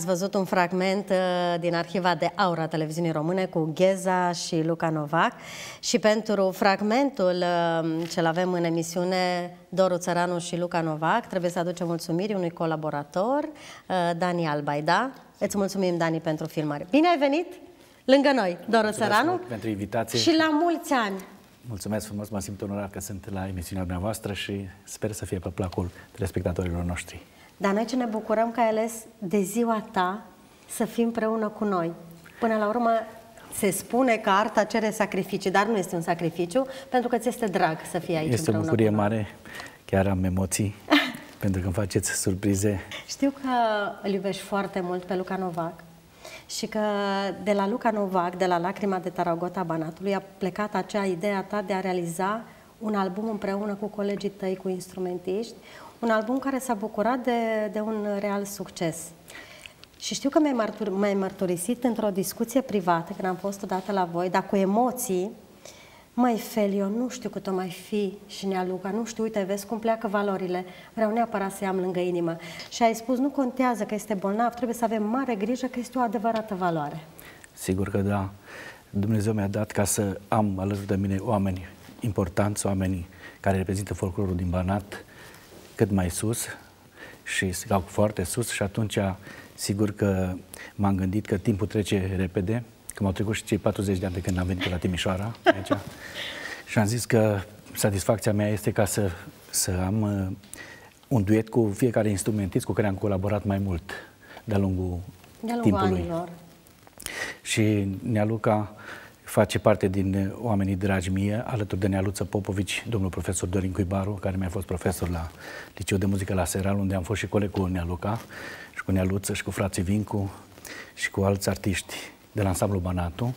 Ați văzut un fragment uh, din arhiva de aura televiziunii române cu Gheza și Luca Novac și pentru fragmentul uh, ce-l avem în emisiune Doru Țăranu și Luca Novac trebuie să aducem mulțumiri unui colaborator, uh, Dani Albaida. Îți mulțumim, Dani, pentru filmare. Bine ai venit lângă noi, Doru Țăranu. pentru invitație. Și la mulți ani! Mulțumesc frumos, mă simt onorat că sunt la emisiunea dumneavoastră și sper să fie pe placul telespectatorilor noștri. Dar noi ce ne bucurăm că ai ales de ziua ta să fii împreună cu noi. Până la urmă, se spune că arta cere sacrificii, dar nu este un sacrificiu, pentru că ți este drag să fii aici Este o bucurie mare, chiar am emoții, pentru că îmi faceți surprize. Știu că îl iubești foarte mult pe Luca Novac și că de la Luca Novac, de la Lacrima de Taragota Banatului, a plecat acea idee a ta de a realiza un album împreună cu colegii tăi, cu instrumentiști, un album care s-a bucurat de, de un real succes. Și știu că mi-ai, mărtur, mi mărturisit într-o discuție privată, când am fost odată la voi, dar cu emoții, Măi, Felio, nu știu cât o mai fi și Nealuca, nu știu, uite, vezi cum pleacă valorile, vreau neapărat să am lângă inimă. Și ai spus, nu contează că este bolnav, trebuie să avem mare grijă că este o adevărată valoare. Sigur că da. Dumnezeu mi-a dat ca să am alături de mine oameni importanți, oameni care reprezintă folclorul din Banat, cât mai sus și au foarte sus și atunci sigur că m-am gândit că timpul trece repede, că m-au trecut și cei 40 de ani de când am venit la Timișoara aici și am zis că satisfacția mea este ca să, să am uh, un duet cu fiecare instrumentist cu care am colaborat mai mult de-a lungul, de lungul timpului. Anilor. Și Nealuca face parte din uh, oamenii dragi mie, alături de Nealuță Popovici, domnul profesor Dorin Cuibaru, care mi-a fost profesor la Liceul de Muzică la Seral, unde am fost și coleg cu Nealuca, și cu Nealuță, și cu frații Vincu, și cu alți artiști de la ansamblu Banatu.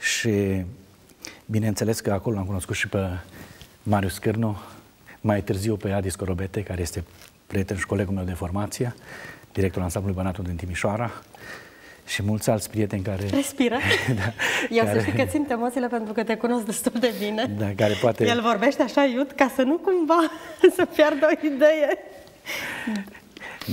Și bineînțeles că acolo am cunoscut și pe Marius Cârnu, mai târziu pe Adis Corobete, care este prieten și colegul meu de formație, directorul ansamblului Banatu din Timișoara, și mulți alți prieteni care... Respiră. da, Eu care... să știi că țin emoțiile pentru că te cunosc destul de bine. Da, care poate... El vorbește așa iut ca să nu cumva să piardă o idee.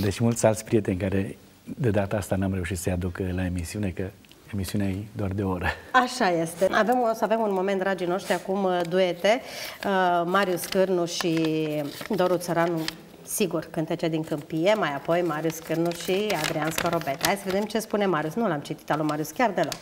Deci mulți alți prieteni care de data asta n-am reușit să-i aduc la emisiune, că emisiunea e doar de o oră. Așa este. Avem, o să avem un moment, dragii noștri, acum uh, duete. Uh, Marius Cârnu și Doru Țăranu Sigur, cântece din câmpie, mai apoi Marius Cârnu și Adrian Scorobet. Hai să vedem ce spune Marius. Nu l-am citit al lui Marius chiar deloc.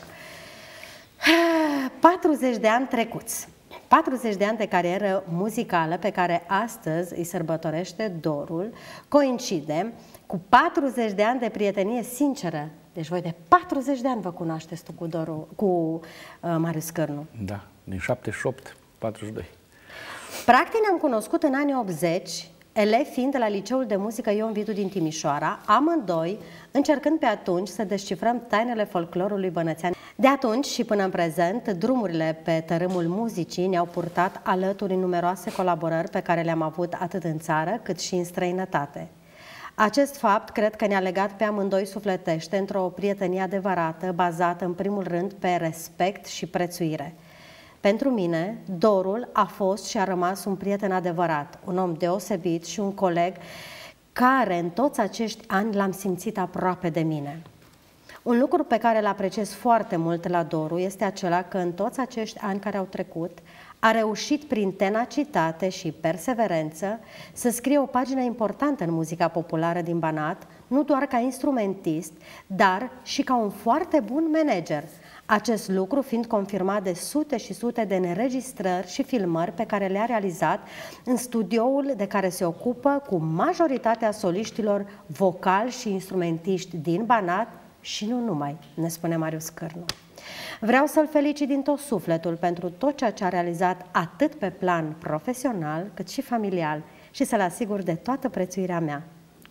40 de ani trecuți. 40 de ani de carieră muzicală pe care astăzi îi sărbătorește Dorul coincide cu 40 de ani de prietenie sinceră. Deci voi de 40 de ani vă cunoașteți tu cu, Dorul, cu uh, Marius Cârnu. Da, din 78, 42. Practic ne-am cunoscut în anii 80 elevi fiind de la Liceul de Muzică Ion Vidu din Timișoara, amândoi încercând pe atunci să descifrăm tainele folclorului bănățean. De atunci și până în prezent, drumurile pe tărâmul muzicii ne-au purtat alături în numeroase colaborări pe care le-am avut atât în țară cât și în străinătate. Acest fapt cred că ne-a legat pe amândoi sufletește într-o prietenie adevărată, bazată în primul rând pe respect și prețuire – pentru mine, Dorul a fost și a rămas un prieten adevărat, un om deosebit și un coleg care în toți acești ani l-am simțit aproape de mine. Un lucru pe care îl apreciez foarte mult la Doru este acela că în toți acești ani care au trecut, a reușit prin tenacitate și perseverență să scrie o pagină importantă în muzica populară din Banat, nu doar ca instrumentist, dar și ca un foarte bun manager – acest lucru fiind confirmat de sute și sute de înregistrări și filmări pe care le-a realizat în studioul de care se ocupă cu majoritatea soliștilor vocali și instrumentiști din Banat și nu numai, ne spune Marius Cărnu. Vreau să-l felicit din tot sufletul pentru tot ceea ce a realizat atât pe plan profesional cât și familial și să-l asigur de toată prețuirea mea.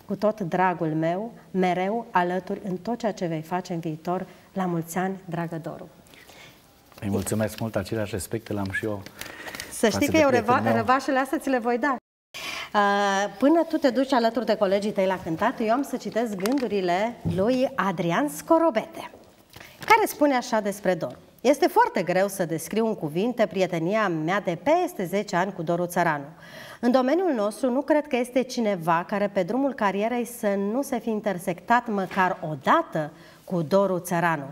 Cu tot dragul meu, mereu alături în tot ceea ce vei face în viitor la mulți ani, dragă Doru! Îi mulțumesc mult, aceleași respecte l-am și eu. Să știi că eu reva revașele astea ți le voi da. Uh, până tu te duci alături de colegii tăi la cântat, eu am să citesc gândurile lui Adrian Scorobete, care spune așa despre Doru. Este foarte greu să descriu în cuvinte prietenia mea de peste 10 ani cu Doru Țăranu. În domeniul nostru nu cred că este cineva care pe drumul carierei să nu se fi intersectat măcar o dată cu Doru Țăranu.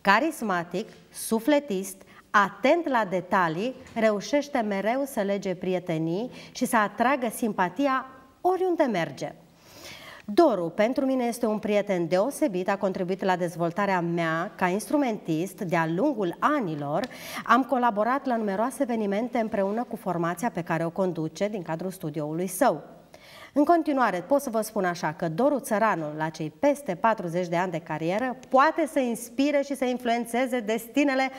Carismatic, sufletist, atent la detalii, reușește mereu să lege prietenii și să atragă simpatia oriunde merge. Doru, pentru mine este un prieten deosebit, a contribuit la dezvoltarea mea ca instrumentist de-a lungul anilor. Am colaborat la numeroase evenimente împreună cu formația pe care o conduce din cadrul studioului său. În continuare, pot să vă spun așa că Doru Țăranul, la cei peste 40 de ani de carieră, poate să inspire și să influențeze destinele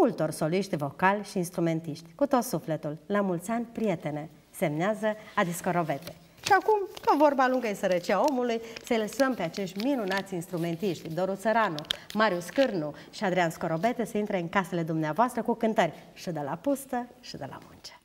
multor soliști vocali și instrumentiști. Cu tot sufletul, la mulți ani, prietene, semnează Adiscorovete. Și acum, că vorba lungă e sărăcia omului, să lăsăm pe acești minunați instrumentiști, Doru Țăranu, Marius Cârnu și Adrian Scorobete să intre în casele dumneavoastră cu cântări și de la pustă și de la munce.